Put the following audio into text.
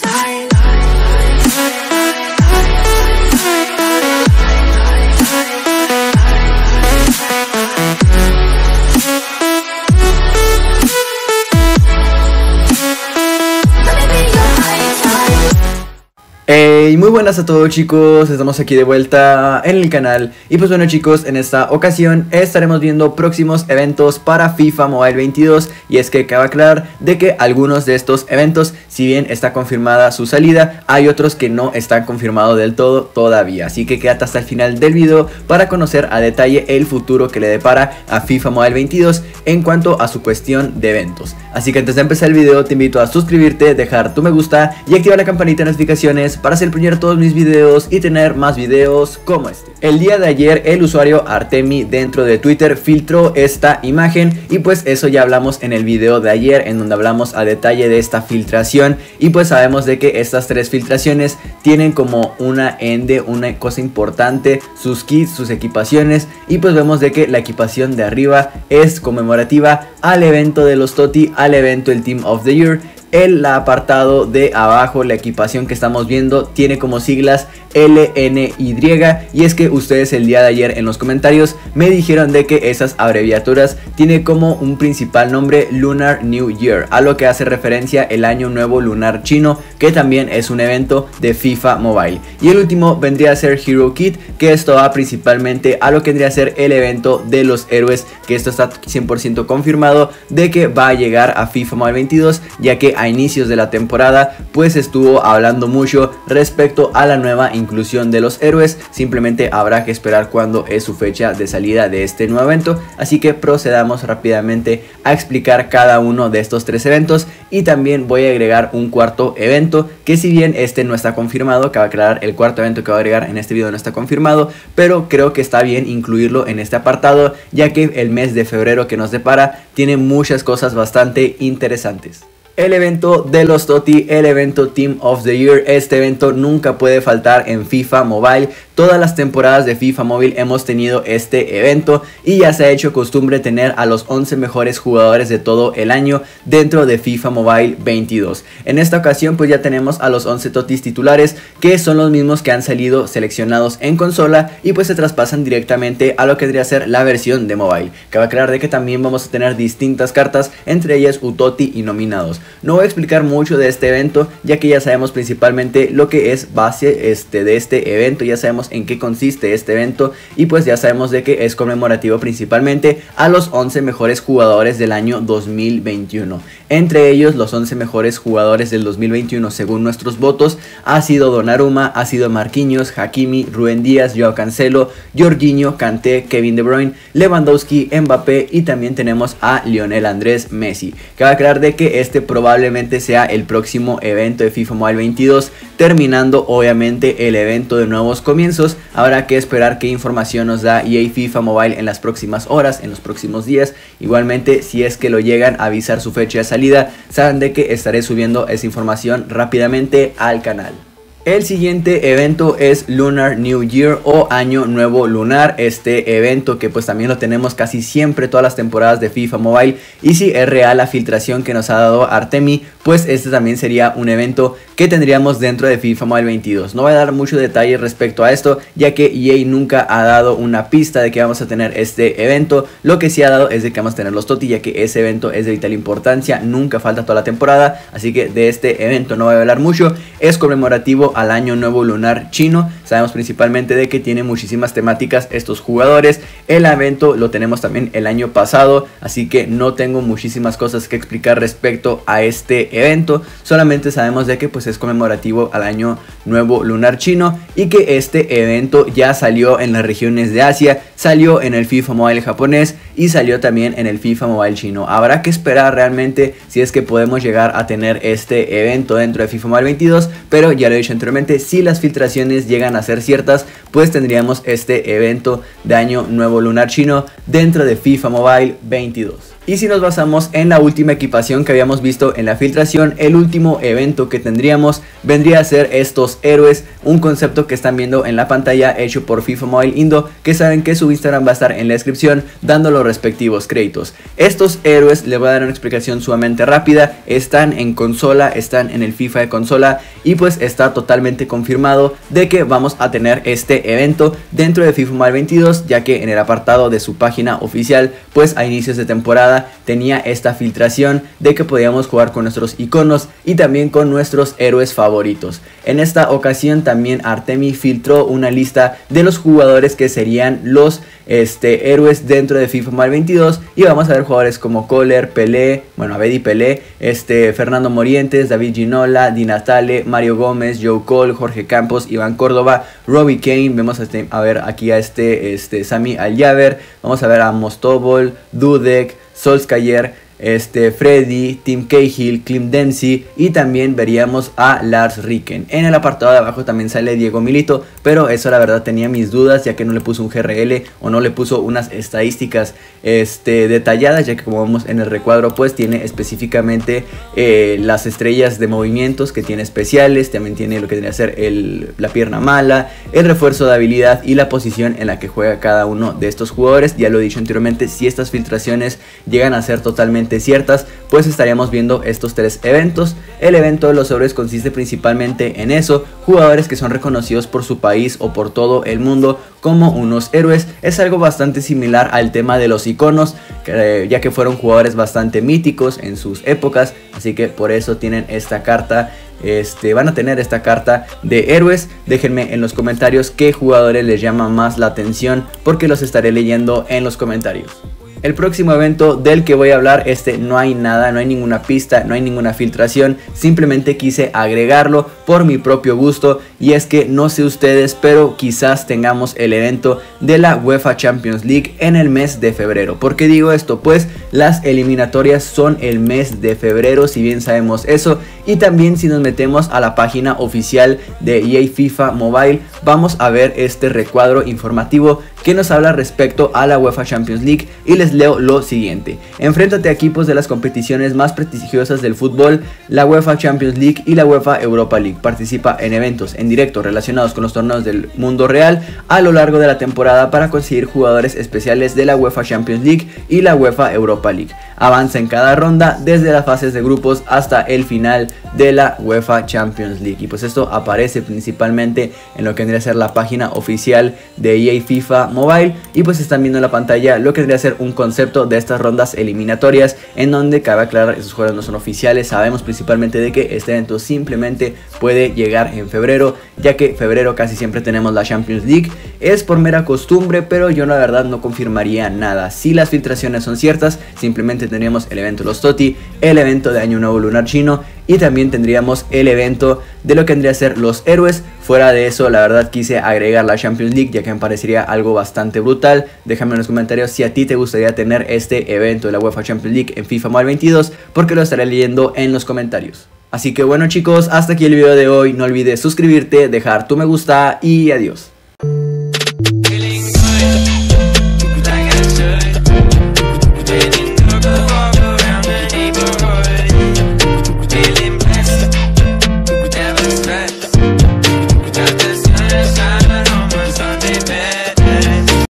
tired. Hey, muy buenas a todos chicos, estamos aquí de vuelta en el canal. Y pues bueno chicos, en esta ocasión estaremos viendo próximos eventos para FIFA Mobile 22 y es que cabe aclarar de que algunos de estos eventos, si bien está confirmada su salida, hay otros que no están confirmados del todo todavía, así que quédate hasta el final del video para conocer a detalle el futuro que le depara a FIFA Mobile 22 en cuanto a su cuestión de eventos. Así que antes de empezar el video te invito a suscribirte, dejar tu me gusta y activar la campanita de notificaciones para ser primero todos mis videos y tener más videos como este. El día de ayer el usuario Artemi dentro de Twitter filtró esta imagen y pues eso ya hablamos en el video de ayer en donde hablamos a detalle de esta filtración. Y pues sabemos de que estas tres filtraciones tienen como una ende, una cosa importante, sus kits, sus equipaciones. Y pues vemos de que la equipación de arriba es conmemorativa al evento de los Toti, al evento el Team of the Year el apartado de abajo, la equipación que estamos viendo, tiene como siglas LNY y es que ustedes el día de ayer en los comentarios me dijeron de que esas abreviaturas tiene como un principal nombre Lunar New Year, a lo que hace referencia el año nuevo lunar chino, que también es un evento de FIFA Mobile. Y el último vendría a ser Hero Kit, que esto va principalmente a lo que vendría a ser el evento de los héroes, que esto está 100% confirmado de que va a llegar a FIFA Mobile 22, ya que a inicios de la temporada pues estuvo hablando mucho respecto a la nueva inclusión de los héroes. Simplemente habrá que esperar cuándo es su fecha de salida de este nuevo evento. Así que procedamos rápidamente a explicar cada uno de estos tres eventos. Y también voy a agregar un cuarto evento que si bien este no está confirmado, cabe aclarar el cuarto evento que voy a agregar en este video no está confirmado. Pero creo que está bien incluirlo en este apartado ya que el mes de febrero que nos depara tiene muchas cosas bastante interesantes. El evento de los TOTI, el evento Team of the Year, este evento nunca puede faltar en FIFA Mobile Todas las temporadas de FIFA Móvil hemos tenido este evento y ya se ha hecho costumbre tener a los 11 mejores jugadores de todo el año dentro de FIFA Mobile 22. En esta ocasión pues ya tenemos a los 11 totis titulares que son los mismos que han salido seleccionados en consola y pues se traspasan directamente a lo que debería ser la versión de mobile. Cabe aclarar de que también vamos a tener distintas cartas, entre ellas Utoti y nominados. No voy a explicar mucho de este evento ya que ya sabemos principalmente lo que es base este, de este evento, ya sabemos en qué consiste este evento y pues ya sabemos de que es conmemorativo principalmente a los 11 mejores jugadores del año 2021. Entre ellos los 11 mejores jugadores del 2021 según nuestros votos ha sido Donnarumma, ha sido Marquinhos, Hakimi, Rubén Díaz, Joao Cancelo, Jorginho, Kanté, Kevin De Bruyne, Lewandowski, Mbappé y también tenemos a Lionel Andrés Messi. Cabe aclarar de que este probablemente sea el próximo evento de FIFA Mobile 22 terminando obviamente el evento de nuevos comienzos. Habrá que esperar qué información nos da EA FIFA Mobile en las próximas horas, en los próximos días. Igualmente, si es que lo llegan a avisar su fecha de salida, saben de que estaré subiendo esa información rápidamente al canal. El siguiente evento es Lunar New Year o Año Nuevo Lunar. Este evento que pues también lo tenemos casi siempre todas las temporadas de FIFA Mobile. Y si es real la filtración que nos ha dado Artemi, pues este también sería un evento que tendríamos dentro de FIFA Mobile 22. No voy a dar mucho detalle respecto a esto, ya que EA nunca ha dado una pista de que vamos a tener este evento. Lo que sí ha dado es de que vamos a tener los TOTI, ya que ese evento es de vital importancia, nunca falta toda la temporada. Así que de este evento no voy a hablar mucho. Es conmemorativo al año nuevo lunar chino. Sabemos principalmente de que tiene muchísimas temáticas estos jugadores. El evento lo tenemos también el año pasado, así que no tengo muchísimas cosas que explicar respecto a este evento. Solamente sabemos de que pues es conmemorativo al año nuevo lunar chino y que este evento ya salió en las regiones de Asia, salió en el FIFA Mobile japonés y salió también en el FIFA Mobile chino. Habrá que esperar realmente si es que podemos llegar a tener este evento dentro de FIFA Mobile 22, pero ya lo he dicho anteriormente, si las filtraciones llegan a ser ciertas, pues tendríamos este evento de año nuevo lunar chino dentro de FIFA Mobile 22. Y si nos basamos en la última equipación que habíamos visto en la filtración, el último evento que tendríamos vendría a ser estos héroes, un concepto que están viendo en la pantalla hecho por FIFA Mobile Indo, que saben que su Instagram va a estar en la descripción dando los respectivos créditos. Estos héroes, les voy a dar una explicación sumamente rápida, están en consola, están en el FIFA de consola y pues está totalmente confirmado de que vamos a tener este evento dentro de FIFA Mobile 22, ya que en el apartado de su página oficial, pues a inicios de temporada tenía esta filtración de que podíamos jugar con nuestros iconos y también con nuestros héroes favoritos. En esta ocasión también Artemi filtró una lista de los jugadores que serían los este, héroes dentro de FIFA Mobile 22 y vamos a ver jugadores como Kohler, Pelé, bueno, Abedi Pelé, este, Fernando Morientes, David Ginola, Di Natale, Mario Gómez, Joe Cole, Jorge Campos, Iván Córdoba, Robbie Kane, vemos a, este, a ver aquí a este, este Sami vamos a ver a Mostobol, Dudek, Solskjaer, este, Freddy, Tim Cahill, Clint Dempsey y también veríamos a Lars Ricken. En el apartado de abajo también sale Diego Milito, pero eso la verdad tenía mis dudas ya que no le puso un GRL o no le puso unas estadísticas este, detalladas ya que como vemos en el recuadro pues tiene específicamente eh, las estrellas de movimientos que tiene especiales, también tiene lo que tiene que ser el, la pierna mala, el refuerzo de habilidad y la posición en la que juega cada uno de estos jugadores. Ya lo he dicho anteriormente, si estas filtraciones llegan a ser totalmente ciertas, pues estaríamos viendo estos tres eventos. El evento de los héroes consiste principalmente en eso, jugadores que son reconocidos por su país o por todo el mundo como unos héroes. Es algo bastante similar al tema de los iconos, ya que fueron jugadores bastante míticos en sus épocas, así que por eso tienen esta carta este, van a tener esta carta de héroes. Déjenme en los comentarios qué jugadores les llama más la atención porque los estaré leyendo en los comentarios. El próximo evento del que voy a hablar, este no hay nada, no hay ninguna pista, no hay ninguna filtración, simplemente quise agregarlo por mi propio gusto y es que no sé ustedes, pero quizás tengamos el evento de la UEFA Champions League en el mes de febrero. ¿Por qué digo esto? Pues las eliminatorias son el mes de febrero, si bien sabemos eso, y también si nos metemos a la página oficial de EA FIFA Mobile, vamos a ver este recuadro informativo que nos habla respecto a la UEFA Champions League y les leo lo siguiente. Enfréntate a equipos de las competiciones más prestigiosas del fútbol, la UEFA Champions League y la UEFA Europa League. Participa en eventos en directo relacionados con los torneos del mundo real a lo largo de la temporada para conseguir jugadores especiales de la UEFA Champions League y la UEFA Europa League. Avanza en cada ronda desde las fases de grupos hasta el final de la UEFA Champions League. Y pues esto aparece principalmente en lo que vendría a ser la página oficial de EA FIFA Mobile. Y pues están viendo en la pantalla lo que vendría ser un concepto de estas rondas eliminatorias en donde cabe aclarar esos juegos no son oficiales. Sabemos principalmente de que este evento simplemente puede llegar en febrero, ya que febrero casi siempre tenemos la Champions League. Es por mera costumbre, pero yo la verdad no confirmaría nada. Si las filtraciones son ciertas, simplemente tendríamos el evento Los Toti, el evento de Año Nuevo Lunar Chino y también tendríamos el evento de lo que vendría a ser los héroes. Fuera de eso, la verdad quise agregar la Champions League ya que me parecería algo bastante brutal. Déjame en los comentarios si a ti te gustaría tener este evento de la UEFA Champions League en FIFA Mobile 22 porque lo estaré leyendo en los comentarios. Así que bueno chicos, hasta aquí el video de hoy. No olvides suscribirte, dejar tu me gusta y adiós.